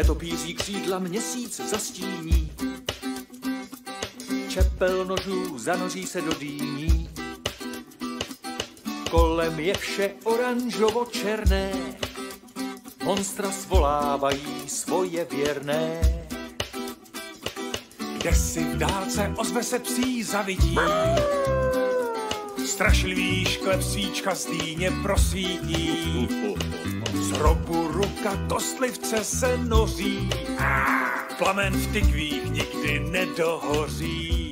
netopíří křídla měsíc zastíní. Čepel nožů zanoří se do dýní. Kolem je vše oranžovo-černé, monstra svolávají svoje věrné. Kde si v dálce ozve se psí zavidí. Strašlivý šklep svíčka z dýně prosvítí. Z robu ruka kostlivce se noří. Plamen v tykvích nikdy nedohoří.